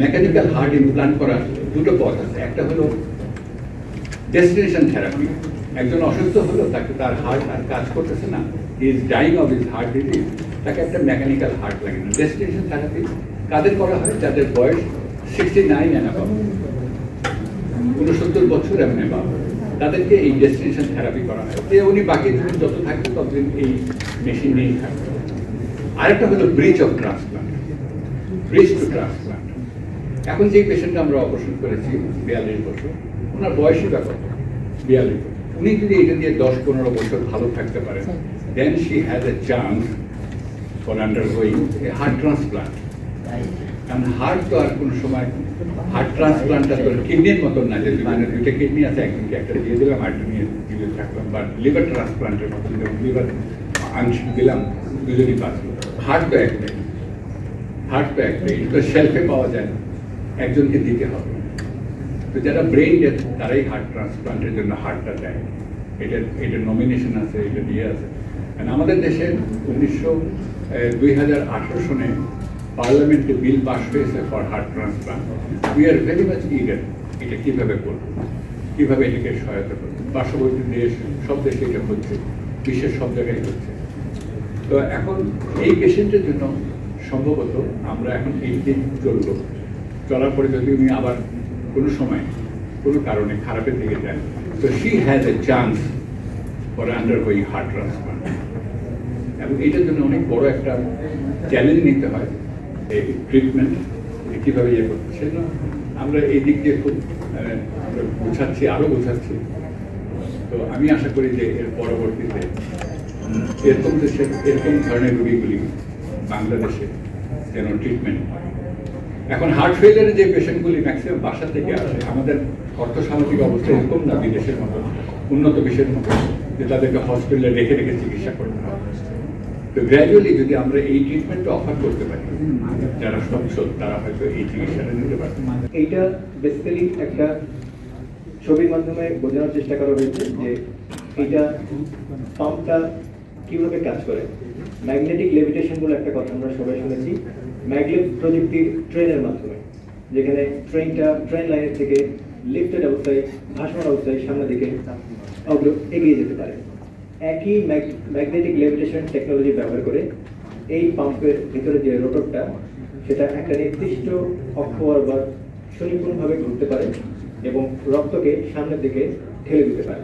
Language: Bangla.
মেকানিক্যাল হার্ট ইমপ্লান্ট করার দুটো পথ আছে। একটা হলো ডেস্টিনেশন থেরাপি একজন অসুস্থ হলো, তাকে তার হার্ট আর কাজ করতেছে না। Is dying of is heart disease তাকে একটা মেকানিক্যাল হার্ট লাগে। না ডেস্টিনেশন থেরাপি কাদের করা হয়? যাদের বয়স সিক্সটি নাইন অ্যান্ড অ্যাবাভ উনসত্তর বছর এমন অ্যাবাভ তাদেরকে এই ডেস্টিনেশন থেরাপি করা হয়। যে উনি বাকি দিন যত থাকবে ততদিন এই মেশিন নিয়েই থাকবে আরেকটা হলো bridge of transplant bridge to transplant এখন যে পেশেন্ট আমরা অপারেশন করেছি বিয়াল্লিশ বছর ওনার বয়সই ব্যাপার। বিয়াল্লিশ বছর। উনি যদি এটা দিয়ে দশ পনেরো বছর ভালো থাকতে পারেন then she has a chance for undergoing a heart transplant কারণ হার্ট তো আর কোনো সময় হার্ট ট্রান্সপ্লান্টটা তো কিডনির মতন না যে মানে দুইটা কিডনি আছে একজনকে একটা দিয়ে দিলাম আরেকটা নিয়ে দিয়ে থাকলাম বা লিভার ট্রান্সপ্লান্টের মতন যেমন লিভার আংশিক দিলাম দুজনই বাঁচলো। হার্ট তো একটাই হার্ট তো একটাই এটা তো শেলফে পাওয়া যায় না। একজনকে দিতে হবে। তো যারা ব্রেন ডেথ তারাই হার্ট ট্রান্সপ্লান্টের জন্য হার্টটা দেয়। এটা এটা নমিনেশন আছে, এটা দিয়ে আছে। আমাদের দেশে উনিশশো দুই হাজার আঠারো সনে পার্লামেন্টে বিল পাস হয়েছে for heart transplant we are very much eager এটা কীভাবে করব, কীভাবে এটাকে সহায়তা করব। পার্শ্ববর্তী দেশ, সব দেশে এটা হচ্ছে, বিশ্বের সব জায়গায় হচ্ছে। তো এখন এই পেশেন্টের জন্য সম্ভবত আমরা এখন এই দিন চলবো। চলার পরে যদি উনি আবার কোনো সময়, কোনো কারণে খারাপের দিকে যান তো she has a chance for undergoing heart transplant এবং এটার জন্য অনেক বড় একটা চ্যালেঞ্জ নিতে হয়, এই ট্রিটমেন্ট কীভাবে ইয়ে করতে সেজন্য আমরা এই দিক দিয়ে খুব আমরা বোঝাচ্ছি, আরও বোঝাচ্ছি। তো আমি আশা করি যে এর পরবর্তীতে এরকম দেশের এরকম ধরনের রোগীগুলি বাংলাদেশে যেন ট্রিটমেন্ট হয়। এখন হার্ট ফেলিয়ারের যে পেশেন্টগুলি ম্যাক্সিমাম বাসা থেকে আসে, আমাদের অর্থসামাজিক অবস্থা এরকম না, বিদেশের মতো, উন্নত বিশ্বের মতো, যে তাদেরকে হসপিটালে রেখে রেখে চিকিৎসা করতে হয়। তো গ্র্যাজুয়ালি যদি আমরা এই ট্রিটমেন্টটা অফার করতে পারি, যারা সচ্ছল, তারা হয়তো এই চিকিৎসাটা নিতে পারবে। এইটা বেসিক্যালি একটা ছবির মাধ্যমে বোঝানোর চেষ্টা করা হয়েছে যে এইটা পাম্পটা কীভাবে কাজ করে। ম্যাগনেটিক লেভিটেশন বলে একটা কথা আমরা সবাই শুনেছি। ম্যাগলেট প্রযুক্তির ট্রেনের মাধ্যমে, যেখানে ট্রেনটা, ট্রেন লাইনের থেকে লিফটেড অবস্থায়, ভাসমান অবস্থায় সামনের দিকে অগ্র এগিয়ে যেতে পারে। একই ম্যাগনেটিক লেভিটেশন টেকনোলজি ব্যবহার করে এই পাম্পের ভিতরে যে রোটরটা, সেটা একটা নির্দিষ্ট অক্ষ বরাবর সুনিপুণভাবে ঘুরতে পারে এবং রক্তকে সামনের দিকে ঠেলে দিতে পারে।